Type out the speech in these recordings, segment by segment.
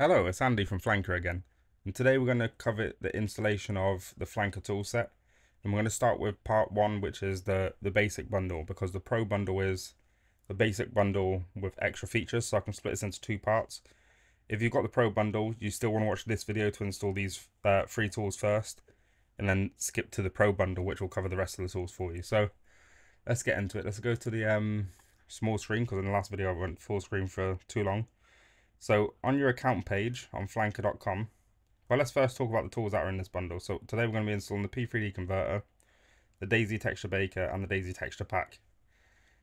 Hello, it's Andy from Phlanka again. And today we're going to cover the installation of the Phlanka toolset. And we're going to start with part one, which is the, the basic bundle, because the pro bundle is the basic bundle with extra features. So I can split this into two parts. If you've got the pro bundle, you still want to watch this video to install these uh, tools first. And then skip to the pro bundle, which will cover the rest of the tools for you. So let's get into it. Let's go to the um, small screen, because in the last video I went full screen for too long. So on your account page on phlanka.com, well, let's first talk about the tools that are in this bundle. So today we're going to be installing the P3D converter, the DayZ texture baker, and the DayZ texture pack.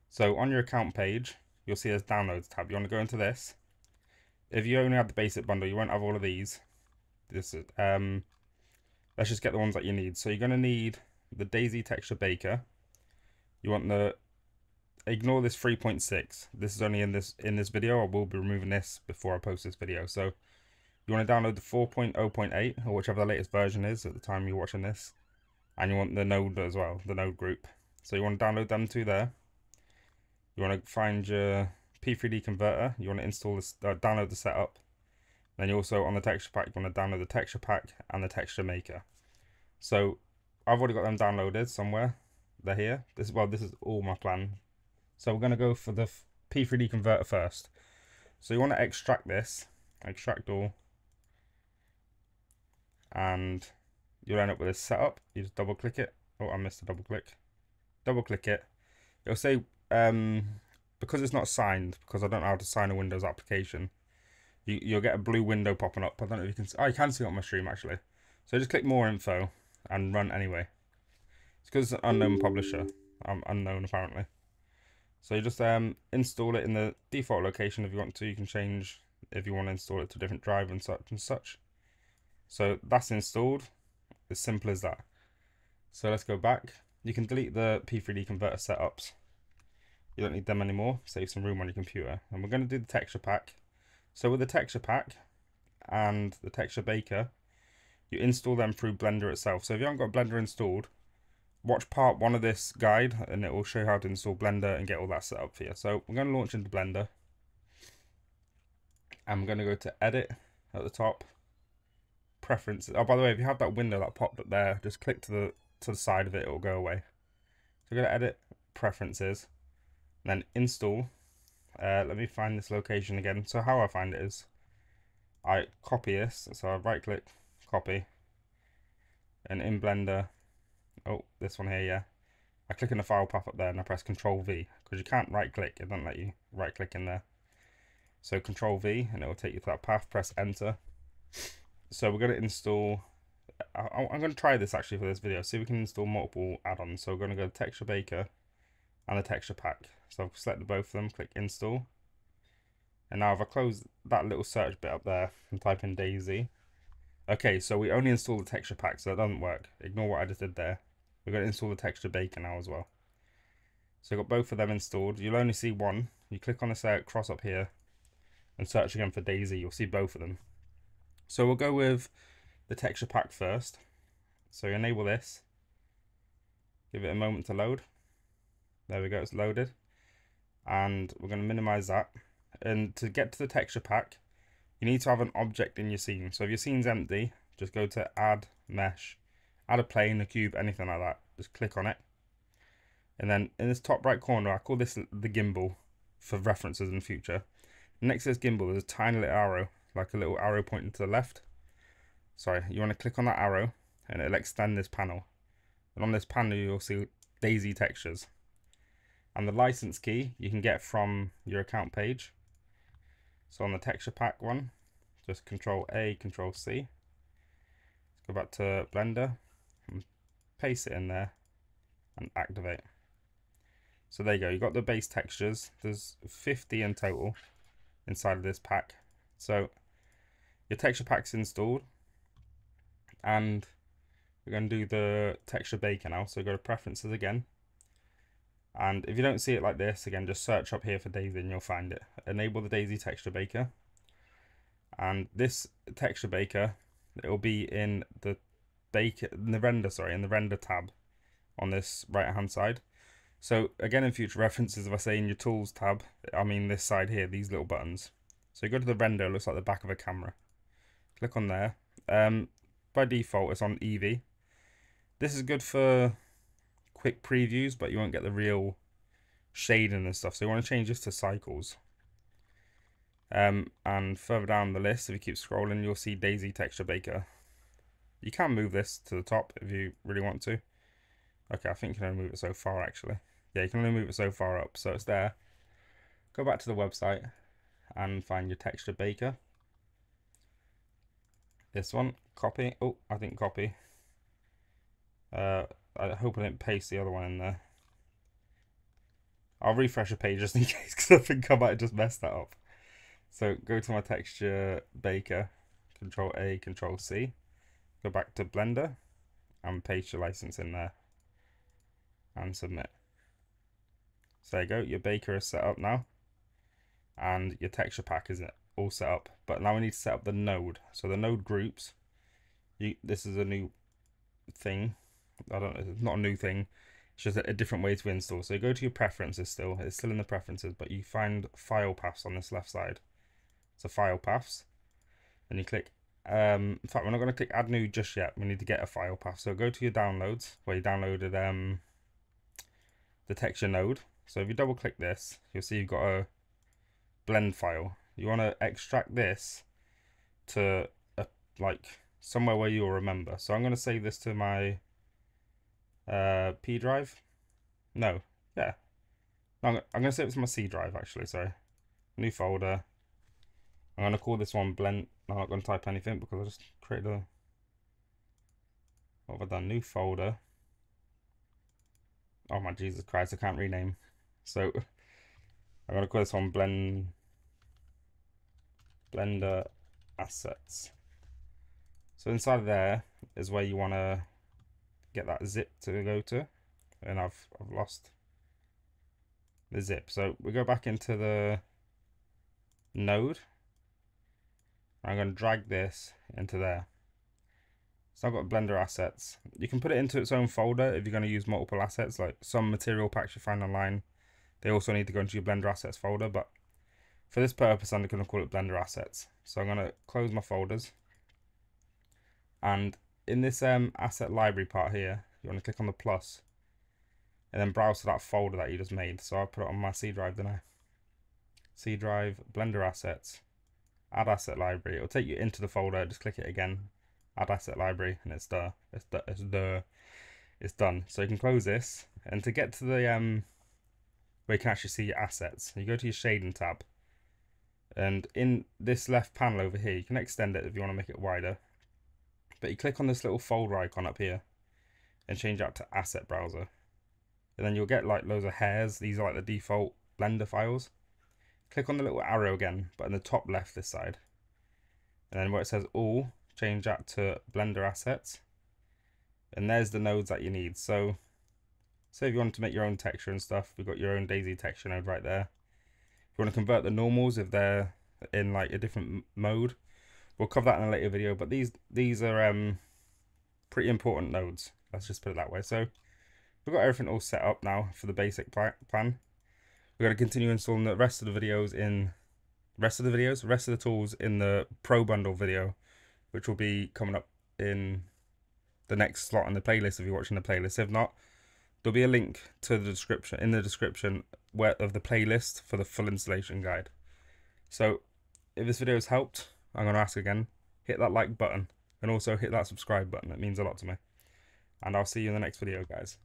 So on your account page, you'll see there's downloads tab. You want to go into this. If you only have the basic bundle, you won't have all of these. This is, um, let's just get the ones that you need. So you're going to need the DayZ texture baker. You want the ignore this 3.6 this is only in this in this video. I will be removing this before i post this video. So you want to download the 4.0.8 or whichever the latest version is at the time you're watching this and you want the node as well the node group. So you want to download them two there. You want to find your p3d converter. You want to install this uh, download the setup. Then you also on the texture pack you want to download the texture pack and the texture maker. So i've already got them downloaded somewhere they're here. This well this is all my plan so we're going to go for the P3D converter first. So you want to extract this, extract all, and you'll end up with this setup. You just double click it. Oh, I missed a double click. Double click it. It'll say, um, because it's not signed, because I don't know how to sign a Windows application, you, you'll get a blue window popping up. I don't know if you can see. Oh, you can see it on my stream actually. So just click more info and run anyway. It's because it's an unknown publisher. I'm unknown apparently. So you just um, install it in the default location if you want to. You can change if you want to install it to a different drive and such and such. So that's installed. As simple as that. So let's go back. You can delete the P3D converter setups. You don't need them anymore. Save some room on your computer. And we're going to do the texture pack. So with the texture pack and the texture baker, you install them through Blender itself. So if you haven't got Blender installed, watch part one of this guide and it will show you how to install Blender and get all that set up for you. So we're going to launch into Blender. I'm going to go to edit at the top. Preferences. Oh, by the way, if you have that window that popped up there, just click to the to the side of it, it will go away. So going to edit preferences, then install. Uh, let me find this location again. So how I find it is, I copy this. So I right click, copy, and in Blender, oh, this one here, yeah. I click in the file path up there and I press Control V because you can't right click, it doesn't let you right click in there. So Control V and it will take you to that path, press enter. So we're going to install, I, am going to try this actually for this video, see if we can install multiple add-ons. So we're going to go to Texture Baker and the Texture Pack. So I've selected both of them, click install. And now if I close that little search bit up there and type in DayZ, Okay, so we only install the texture pack, so that doesn't work. Ignore what I just did there. We're going to install the texture baker now as well. So I've got both of them installed. You'll only see one. You click on the cross up here and search again for DayZ. You'll see both of them. So we'll go with the texture pack first. So enable this. Give it a moment to load. There we go, it's loaded. And we're going to minimize that. And to get to the texture pack, you need to have an object in your scene. So if your scene's empty, just go to add mesh, add a plane, a cube, anything like that. Just click on it. And then in this top right corner, I call this the gimbal for references in future. Next to this gimbal, there's a tiny little arrow, like a little arrow pointing to the left. Sorry, you want to click on that arrow and it'll extend this panel. And on this panel, you'll see DayZ textures. And the license key you can get from your account page. So on the texture pack one, just control A, control C. Let's go back to Blender paste it in there and activate. So there you go, you got the base textures. There's 50 in total inside of this pack. So your texture pack's installed and we're going to do the texture baker now. So go to preferences again. And if you don't see it like this, again, just search up here for DayZ and you'll find it. Enable the DayZ texture baker. And this texture baker, it will be in the in the render, sorry, in the render tab on this right hand side. So again, in future references, if I say in your tools tab, I mean this side here, these little buttons. So you go to the render, looks like the back of a camera. Click on there. Um, by default, it's on EEVEE This is good for quick previews, but you won't get the real shading and stuff. So you want to change this to cycles. Um, and further down the list, if you keep scrolling, you'll see DayZ Texture Baker. You can move this to the top if you really want to. Okay, I think you can only move it so far actually. Yeah, you can only move it so far up, so it's there. Go back to the website and find your texture baker. This one, copy. Oh, I didn't copy. Uh, I hope I didn't paste the other one in there. I'll refresh a page just in case because I think I might have just messed that up. So go to my texture baker, control A, control C, go back to Blender and paste your license in there and submit. So there you go, your baker is set up now and your texture pack is all set up. But now we need to set up the node. So the node groups, you, this is a new thing. I don't know, it's not a new thing. It's just a, a different way to install. So go to your preferences still. It's still in the preferences, but you find file paths on this left side. So file paths. And you click um, in fact, we're not going to click add new just yet. We need to get a file path. So go to your downloads where you downloaded um, the texture node. So if you double click this, you'll see you've got a blend file. You want to extract this to a, like somewhere where you'll remember. So I'm going to save this to my uh, P drive. No, yeah. No, I'm, going to save it to my C drive actually. So new folder. I'm going to call this one blend. I'm not going to type anything because I just created a. What have I done? New folder. Oh my Jesus Christ! I can't rename. So I'm going to call this one blend. Blender assets. So inside of there is where you want to get that zip to go to, and I've I've lost the zip. So we go back into the node I'm going to drag this into there. So I've got Blender assets. You can put it into its own folder if you're going to use multiple assets, like some material packs you find online. They also need to go into your Blender assets folder, but for this purpose, I'm going to call it Blender assets. So I'm going to close my folders. And in this um, asset library part here, you want to click on the plus and then browse to that folder that you just made. So I'll put it on my C drive, then I C drive, Blender assets, add asset library. It'll take you into the folder. Just click it again, add asset library, and it's the it's the it's it's done. So you can close this, and to get to the um where you can actually see your assets, you go to your shading tab, and in this left panel over here, you can extend it if you want to make it wider. But you click on this little folder icon up here, and change that to asset browser, and then you'll get like loads of hairs. These are like the default Blender files click on the little arrow again, but in the top left this side. And then where it says all, change that to Blender Assets. And there's the nodes that you need. So, say if you want to make your own texture and stuff, we've got your own DayZ texture node right there. If you want to convert the normals, if they're in like a different mode, we'll cover that in a later video. But these these are um pretty important nodes. Let's just put it that way. So we've got everything all set up now for the basic plan. We're going to continue installing the rest of the videos in rest of the videos, rest of the tools in the Pro Bundle video, which will be coming up in the next slot in the playlist if you're watching the playlist. If not, there'll be a link to the description in the description where of the playlist for the full installation guide. So if this video has helped, I'm going to ask again, hit that like button and also hit that subscribe button. It means a lot to me. And I'll see you in the next video, guys.